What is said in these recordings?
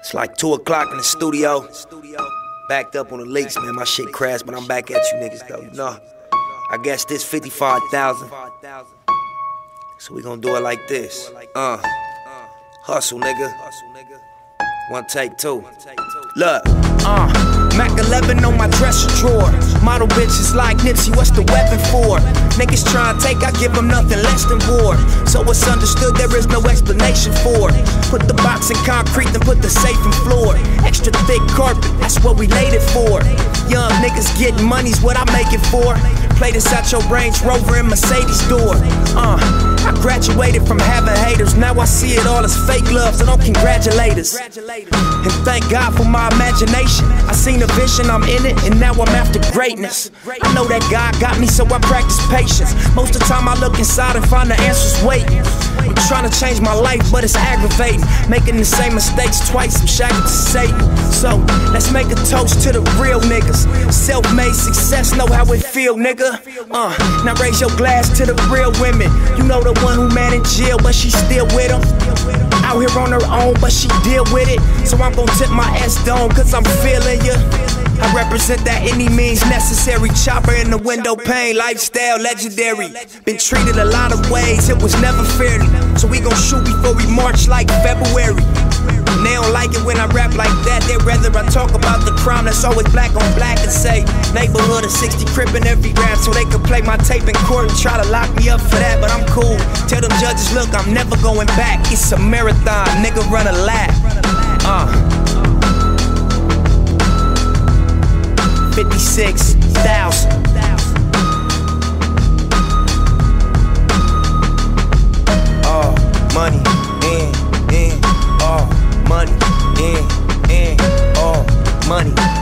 It's like 2 o'clock in the studio. Backed up on the leaks, man. My shit crashed, but I'm back at you niggas, though. You know, I guess this 55,000. So we gonna do it like this. Uh, hustle, nigga. One take two. Look, uh, Mac 11 on my dresser drawer. Model bitches like Nipsey, what's the weapon for? Niggas try and take, I give them nothing less than war. So it's understood there is no explanation for. Put the box in concrete, then put the safe in floor. Extra thick carpet, that's what we laid it for. Young niggas getting money's what I make it for. Play this out your Range Rover and Mercedes door. Uh, I graduated from having haters, now I see it all as fake love, so don't congratulate us. And thank God for my imagination. I seen a vision, I'm in it, and now I'm after greatness. I know that God got me, so I practice patience. Most of the time I look inside and find the answers waiting. I'm trying to change my life, but it's aggravating. Making the same mistakes twice, I'm shackled to Satan. So let's make a toast to the real niggas. Self-made success, know how it feel, nigga. Uh, now raise your glass to the real women. You know the one who man in jail, but she still with him. Out here on her own, but she deal with it. So I'm gonna tip my ass down, cause I'm feeling ya. I represent that any means necessary. Chopper in the window pane, lifestyle legendary. Been treated a lot of ways, it was never fairly. So we gon' shoot before we march like February. And they don't like it when I rap like that. They'd rather that's always black on black and say neighborhood of 60 Crip in every rap so they could play my tape in court and try to lock me up for that. But I'm cool. Tell them judges, look, I'm never going back. It's a marathon, nigga, run a lap. Uh. 56,000. Oh, money, in, in, money, in, in, money.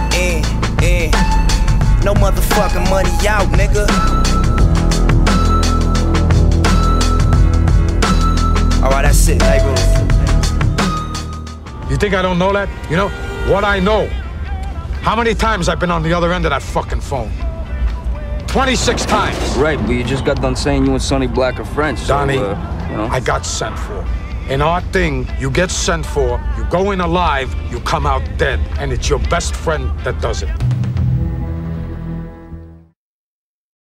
No motherfucking money out, nigga. Alright, that's it, neighbor. You think I don't know that? You know what I know? How many times I've been on the other end of that fucking phone? 26 times. Right, but you just got done saying you and Sonny Black are friends. So, Donnie, uh, you know. I got sent for. In our thing, you get sent for, you go in alive, you come out dead, and it's your best friend that does it.